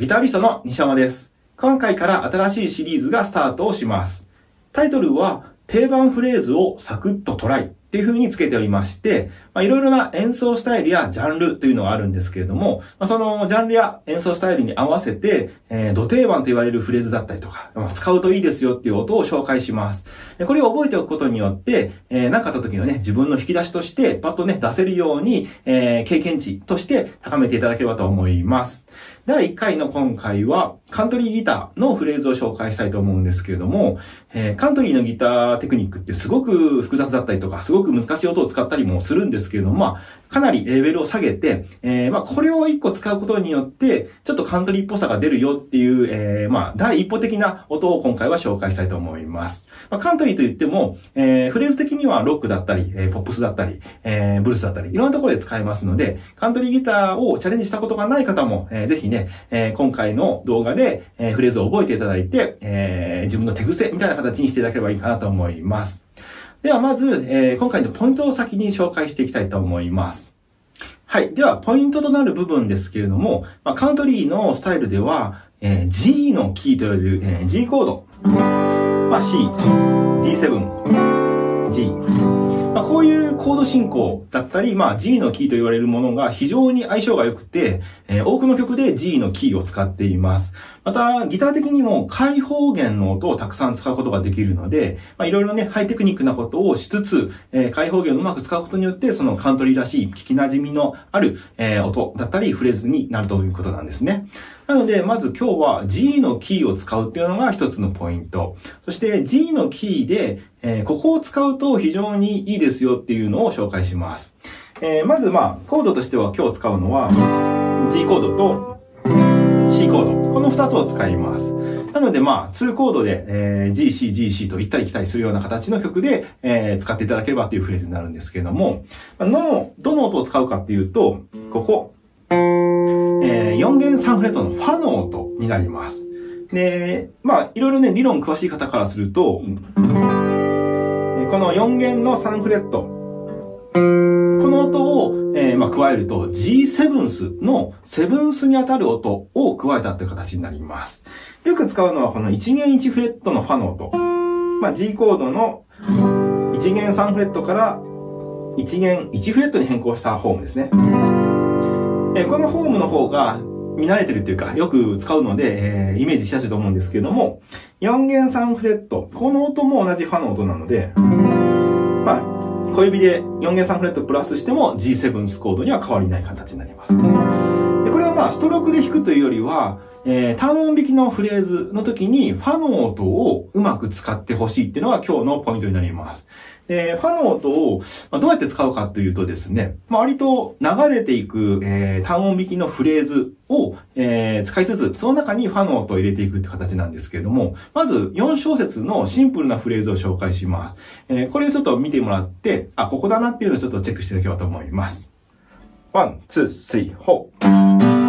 ギタリストの西山です。今回から新しいシリーズがスタートをします。タイトルは、定番フレーズをサクッとトライっていう風につけておりまして、まあ、いろいろな演奏スタイルやジャンルというのがあるんですけれども、まあ、そのジャンルや演奏スタイルに合わせて、えー、土定番と言われるフレーズだったりとか、まあ、使うといいですよっていう音を紹介します。でこれを覚えておくことによって、えー、何かあった時のね、自分の引き出しとして、パッとね、出せるように、えー、経験値として高めていただければと思います。第1回の今回は、カントリーギターのフレーズを紹介したいと思うんですけれども、えー、カントリーのギターテクニックってすごく複雑だったりとか、すごく難しい音を使ったりもするんですですけれども、まあ、かなりレベルを下げて、えー、まあ、これを一個使うことによって、ちょっとカントリーっぽさが出るよっていう、えー、まあ、第一歩的な音を今回は紹介したいと思います。まあ、カントリーと言っても、えー、フレーズ的にはロックだったり、えー、ポップスだったり、えー、ブルースだったり、いろんなところで使えますので、カントリーギターをチャレンジしたことがない方も、えー、ぜひね、えー、今回の動画で、えー、フレーズを覚えていただいて、えー、自分の手癖みたいな形にしていただければいいかなと思います。ではまず、えー、今回のポイントを先に紹介していきたいと思います。はい。では、ポイントとなる部分ですけれども、まあ、カントリーのスタイルでは、えー、G のキーと言われる、えー、G コード、まあ、C、D7、G、まあ、こういうコード進行だったり、まあ、G のキーと言われるものが非常に相性が良くて、えー、多くの曲で G のキーを使っています。また、ギター的にも開放弦の音をたくさん使うことができるので、まあ、いろいろね、ハイテクニックなことをしつつ、えー、開放弦をうまく使うことによって、そのカントリーらしい聞き馴染みのある、えー、音だったり、フレーズになるということなんですね。なので、まず今日は G のキーを使うっていうのが一つのポイント。そして G のキーで、えー、ここを使うと非常にいいですよっていうのを紹介します。えー、まずまあ、コードとしては今日使うのは、G コードと C コード。この2つを使います。なのでまあ、2コードで、えー、GC、GC と行ったり来たりするような形の曲で、えー、使っていただければというフレーズになるんですけれども、の、どの音を使うかっていうと、ここ、えー、4弦3フレットのファの音になります。で、まあ、いろいろね、理論詳しい方からすると、この4弦の3フレット、この音をえー、まあ、加えると G7 スのセブンスに当たる音を加えたという形になります。よく使うのはこの1弦1フレットのファの音。まあ、G コードの1弦3フレットから1弦1フレットに変更したフォームですね。えー、このフォームの方が見慣れてるっていうか、よく使うので、えー、イメージしやすいと思うんですけれども、4弦3フレット。この音も同じファの音なので、まあ、小指で4弦3フレットプラスしても G7 スコードには変わりない形になります。でこれはまあ、ストロークで弾くというよりは、えー、単音弾きのフレーズの時にファの音をうまく使ってほしいっていうのが今日のポイントになります。で、ファの音をまあどうやって使うかというとですね、まあ、割と流れていく、えー、単音弾きのフレーズを、えー、使いつつ、その中にファの音を入れていくって形なんですけれども、まず4小節のシンプルなフレーズを紹介します。えー、これをちょっと見てもらって、あ、ここだなっていうのをちょっとチェックしていただければと思います。 one, two, three, four。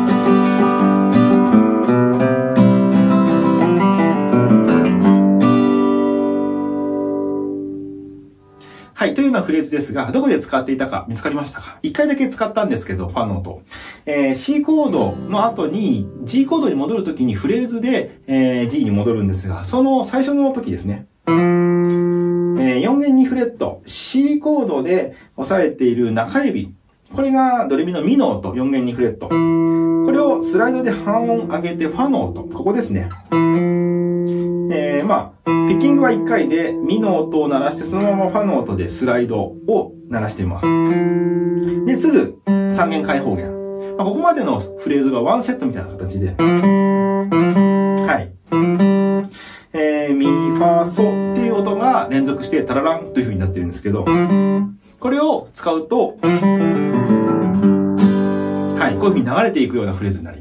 うなフレーズですが、どこで使っていたか見つかりましたか？一回だけ使ったんですけど、ファンの音。えー、C コードの後に G コードに戻るときにフレーズで、えー、G に戻るんですが、その最初の時ですね。え、4弦2フレット、C コードで押さえている中指。これがドレミのミの音、4弦2フレット。これをスライドで半音上げてファの音。ここですね。えー、まあ、ピッキングは1回でミの音を鳴らして、そのままファの音でスライドを鳴らしています。で、すぐ3弦開放弦。まあ、ここまでのフレーズがワンセットみたいな形で。はい。えー、ミ、ファ、ソっていう音が連続してタラランという風になってるんですけど、これを使うと、はい、こういう風に流れていくようなフレーズになります。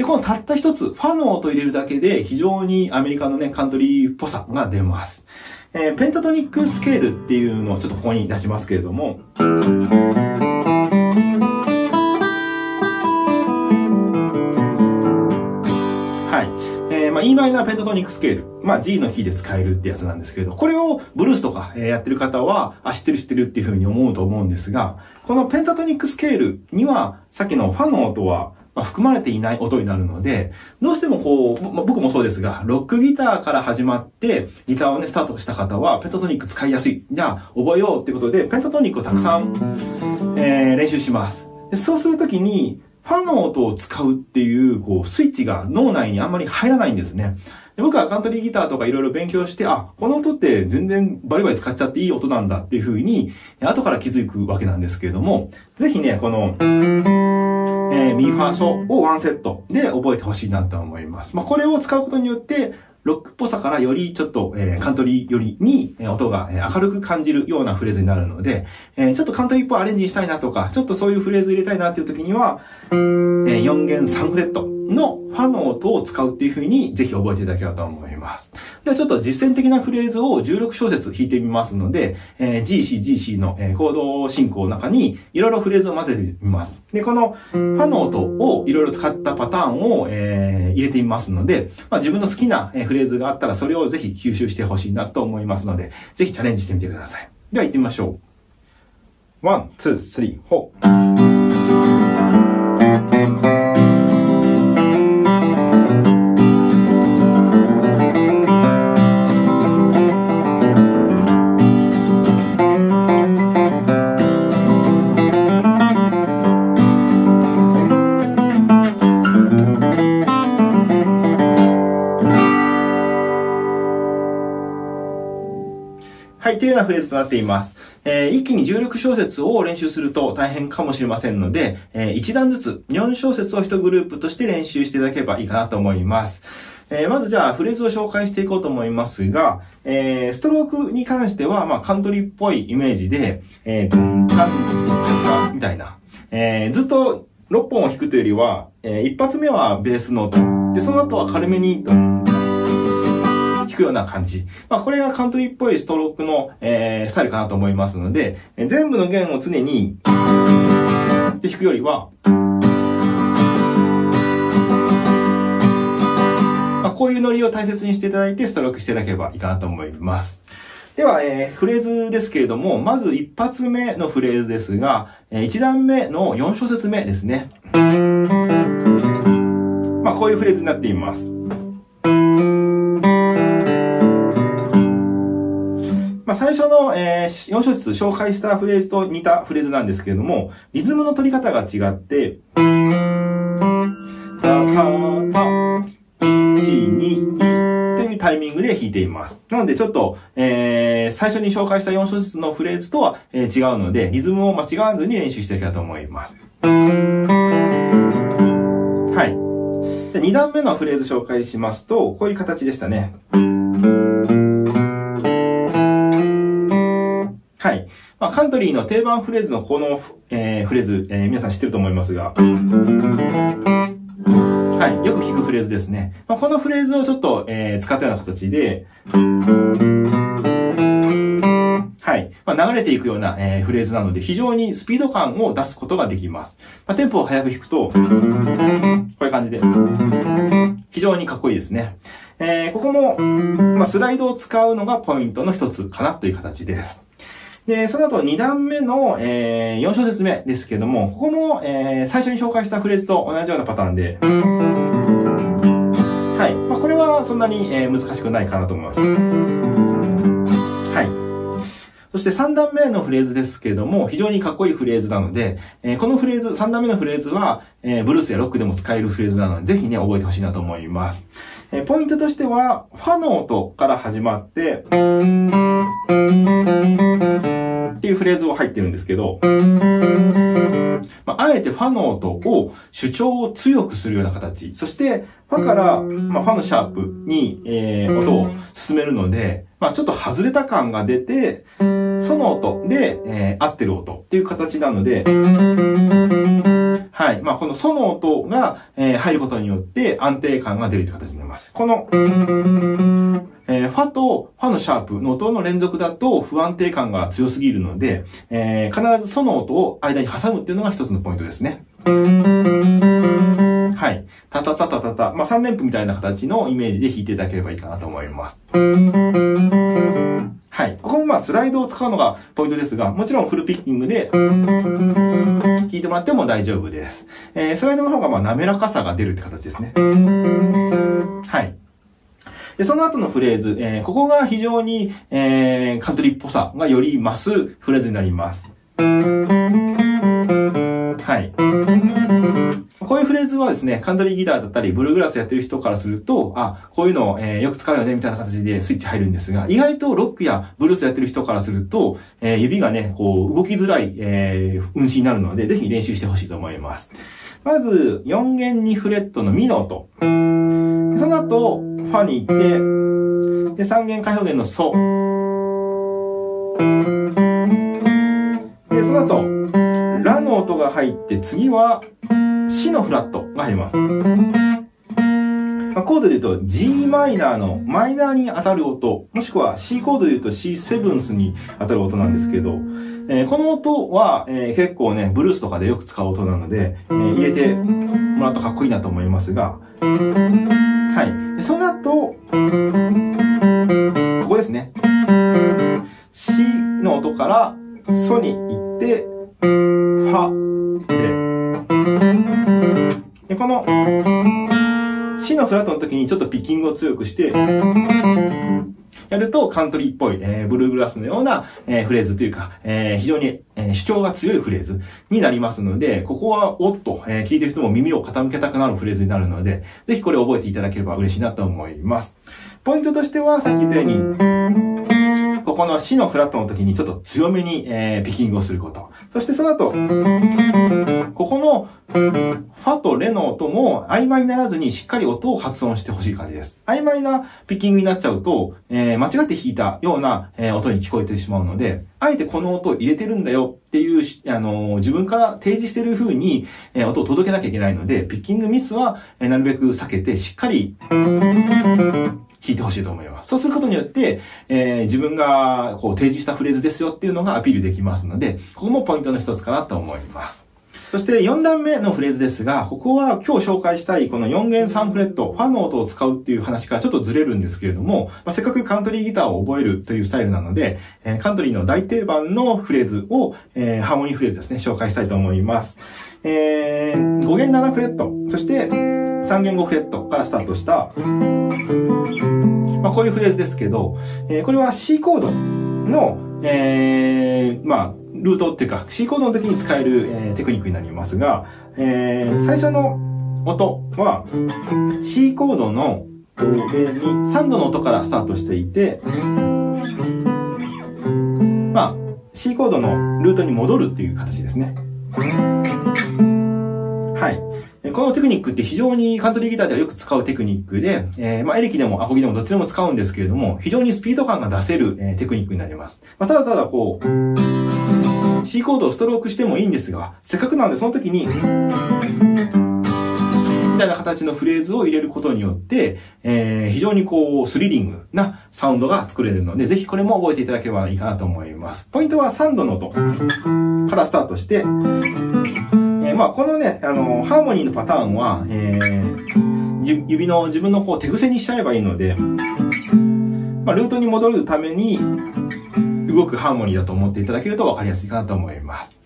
で、このたった一つ、ファの音入れるだけで非常にアメリカのね、カントリーっぽさが出ます。えー、ペンタトニックスケールっていうのをちょっとここに出しますけれども、はい。えー、まあ、E マイナーペンタトニックスケール。まあ、G のキーで使えるってやつなんですけど、これをブルースとか、やってる方は、あ、知ってる知ってるっていうふうに思うと思うんですが、このペンタトニックスケールには、さっきのファの音は、まあ、含まれていない音になるので、どうしてもこう、まあ、僕もそうですが、ロックギターから始まって、ギターをね、スタートした方は、ペンタトニック使いやすい。じゃあ、覚えようってことで、ペンタトニックをたくさん、えー、練習します。でそうするときに、ファンの音を使うっていう、こう、スイッチが脳内にあんまり入らないんですね。で僕はカントリーギターとかいろいろ勉強して、あ、この音って全然バリバリ使っちゃっていい音なんだっていうふうに、後から気づくわけなんですけれども、ぜひね、この、えー、ミーファーソをワンセットで覚えてほしいなと思います。まあ、これを使うことによって、ロックっぽさからよりちょっと、えー、カントリーよりに、えー、音が、えー、明るく感じるようなフレーズになるので、えー、ちょっとカントリーっぽいアレンジしたいなとか、ちょっとそういうフレーズ入れたいなっていう時には、えー、4弦3フレットのファの音を使うっていう風にぜひ覚えていただければと思います。ではちょっと実践的なフレーズを16小節弾いてみますので、えー、GC、GC の、えー、行動進行の中にいろいろフレーズを混ぜてみます。で、このファの音をいろいろ使ったパターンを、えー、入れてみますので、まあ、自分の好きなフレーズがあったらそれをぜひ吸収してほしいなと思いますので、ぜひチャレンジしてみてください。では行ってみましょう。1、2、3、4。というようなフレーズとなっています。えー、一気に16小節を練習すると大変かもしれませんので、えー、一段ずつ4小節を1グループとして練習していただければいいかなと思います。えー、まずじゃあフレーズを紹介していこうと思いますが、えー、ストロークに関しては、まあ、カントリーっぽいイメージで、えー、カンチャみたいな。えー、ずっと6本を弾くというよりは、えー、一発目はベースので、その後は軽めにくような感じ。まあ、これがカントリーっぽいストロークの、えー、スタイルかなと思いますので、え全部の弦を常に、って弾くよりは、まあ、こういうノリを大切にしていただいてストロークしていただければいいかなと思います。では、えー、フレーズですけれども、まず一発目のフレーズですが、えー、一段目の4小節目ですね。まあ、こういうフレーズになっています。最初の、えー、4小節紹介したフレーズと似たフレーズなんですけれども、リズムの取り方が違って、タタタ、1、2、というタイミングで弾いています。なのでちょっと、えー、最初に紹介した4小節のフレーズとは、えー、違うので、リズムを間違わずに練習していきたいと思います。はい。じゃ2段目のフレーズ紹介しますと、こういう形でしたね。はい。まあ、カントリーの定番フレーズのこの、えー、フレーズ、えー、皆さん知ってると思いますが、はい。よく聞くフレーズですね。まあ、このフレーズをちょっと、えー、使ったような形で、はい。まあ、流れていくような、えー、フレーズなので、非常にスピード感を出すことができます。まあ、テンポを速く弾くと、こういう感じで、非常にかっこいいですね。えー、ここも、まあ、スライドを使うのがポイントの一つかなという形です。で、その後2段目の、えー、4小節目ですけども、ここも、えー、最初に紹介したフレーズと同じようなパターンで、はい。まあ、これはそんなに、えー、難しくないかなと思います。そして3段目のフレーズですけれども、非常にかっこいいフレーズなので、えー、このフレーズ、3段目のフレーズは、えー、ブルースやロックでも使えるフレーズなので、ぜひね、覚えてほしいなと思います。えー、ポイントとしては、ファの音から始まって、っていうフレーズを入ってるんですけど、まあ、あえてファの音を主張を強くするような形。そして、ファから、まあ、ファのシャープに、えー、音を進めるので、まあ、ちょっと外れた感が出て、その音で、えー、合ってる音っていう形なので、はい。まあ、このソの音が、えー、入ることによって安定感が出るという形になります。この、えー、ファとファのシャープの音の連続だと不安定感が強すぎるので、えー、必ずその音を間に挟むっていうのが一つのポイントですね。はい。タタタタタタ。まあ、3連符みたいな形のイメージで弾いていただければいいかなと思います。はい。ここもまあスライドを使うのがポイントですが、もちろんフルピッキングで弾いてもらっても大丈夫です。えー、スライドの方がまあ滑らかさが出るって形ですね。はい。で、その後のフレーズ、えー、ここが非常に、えー、カントリーっぽさがより増すフレーズになります。はい。こういうフレーズはですね、カントリーギターだったり、ブルーグラスやってる人からすると、あ、こういうの、えー、よく使うよね、みたいな形でスイッチ入るんですが、意外とロックやブルースやってる人からすると、えー、指がね、こう、動きづらい、えー、運指になるので、ぜひ練習してほしいと思います。まず、4弦2フレットのミの音。その後、ファに行って、で、3弦開放弦のソ。で、その後、ラの音が入って、次は、シのフラットが入ります。まあ、コードで言うと g マイナーのマイナーに当たる音、もしくは C コードで言うと C セブンスに当たる音なんですけど、えー、この音は、えー、結構ね、ブルースとかでよく使う音なので、えー、入れてもらうとかっこいいなと思いますが、はい。その後、ここですね。C の音からソに行って、の C のフラットの時にちょっとピッキングを強くして、やるとカントリーっぽい、えー、ブルーグラスのような、えー、フレーズというか、えー、非常に、え主張が強いフレーズになりますので、ここはおっと、え聞いてる人も耳を傾けたくなるフレーズになるので、ぜひこれを覚えていただければ嬉しいなと思います。ポイントとしては、さっき言ったように、ここの死のフラットの時にちょっと強めに、え、ピッキングをすること。そしてその後、このファとレの音も曖昧にならずにしっかり音を発音してほしい感じです。曖昧なピッキングになっちゃうと、えー、間違って弾いたような、えー、音に聞こえてしまうので、あえてこの音を入れてるんだよっていう、あのー、自分から提示してる風に、え、音を届けなきゃいけないので、ピッキングミスは、え、なるべく避けてしっかり、弾いてほしいと思います。そうすることによって、えー、自分がこう提示したフレーズですよっていうのがアピールできますので、ここもポイントの一つかなと思います。そして4段目のフレーズですが、ここは今日紹介したいこの4弦3フレット、ファの音を使うっていう話からちょっとずれるんですけれども、まあ、せっかくカントリーギターを覚えるというスタイルなので、えー、カントリーの大定番のフレーズを、えー、ハーモニーフレーズですね、紹介したいと思います。えー、5弦7フレット、そして3弦5フレットからスタートした、まあ、こういうフレーズですけど、えー、これは C コードの、えー、まあ、ルートっていうか C コードの時に使える、えー、テクニックになりますが、えー、最初の音は C コードの上に3度の音からスタートしていて、まあ、C コードのルートに戻るっていう形ですね。はい。このテクニックって非常にカントリーギターではよく使うテクニックで、えー、まあ、エレキでもアコギでもどっちでも使うんですけれども、非常にスピード感が出せる、えー、テクニックになります。まあ、ただただこう、C コードをストロークしてもいいんですが、せっかくなのでその時に、みたいな形のフレーズを入れることによって、えー、非常にこう、スリリングなサウンドが作れるので、ぜひこれも覚えていただければいいかなと思います。ポイントは3度の音からスタートして、えー、まあ、このね、あの、ハーモニーのパターンは、えー、指の自分のこう手癖にしちゃえばいいので、まあ、ルートに戻るために動くハーモニーだと思っていただけると分かりやすいかなと思います。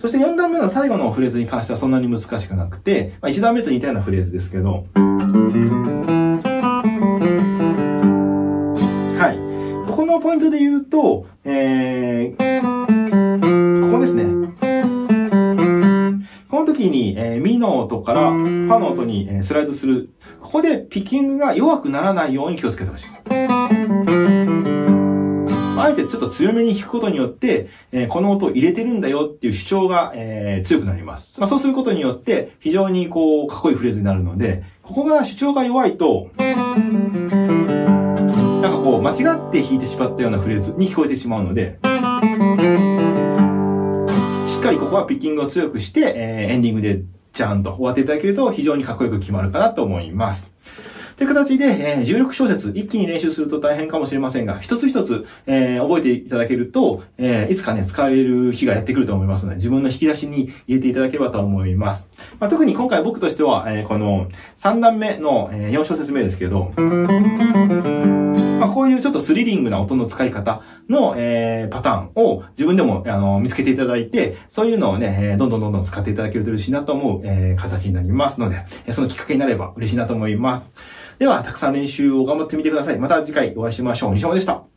そして4段目の最後のフレーズに関してはそんなに難しくなくて、まあ、1段目と似たようなフレーズですけど、はい。ここのポイントで言うと、えー、ここですね。この時に、えー、ミの音からファの音に、えー、スライドする。ここでピッキングが弱くならないように気をつけてほしい。あえてちょっと強めに弾くことによって、えー、この音を入れてるんだよっていう主張が、えー、強くなります。まあ、そうすることによって、非常にこう、かっこいいフレーズになるので、ここが主張が弱いと、なんかこう、間違って弾いてしまったようなフレーズに聞こえてしまうので、しっかりここはピッキングを強くして、えー、エンディングでちゃんと終わっていただけると非常にかっこよく決まるかなと思います。という形で、えー、16小節一気に練習すると大変かもしれませんが、一つ一つ、えー、覚えていただけると、えー、いつかね、使える日がやってくると思いますので、自分の引き出しに入れていただければと思います。まあ、特に今回僕としては、えー、この3段目の、えー、4小節目ですけど、まあ、こういうちょっとスリリングな音の使い方の、えー、パターンを自分でも、あの、見つけていただいて、そういうのをね、えー、どんどんどんどん使っていただけると嬉しいなと思う、えー、形になりますので、そのきっかけになれば嬉しいなと思います。では、たくさん練習を頑張ってみてください。また次回お会いしましょう。西山でした。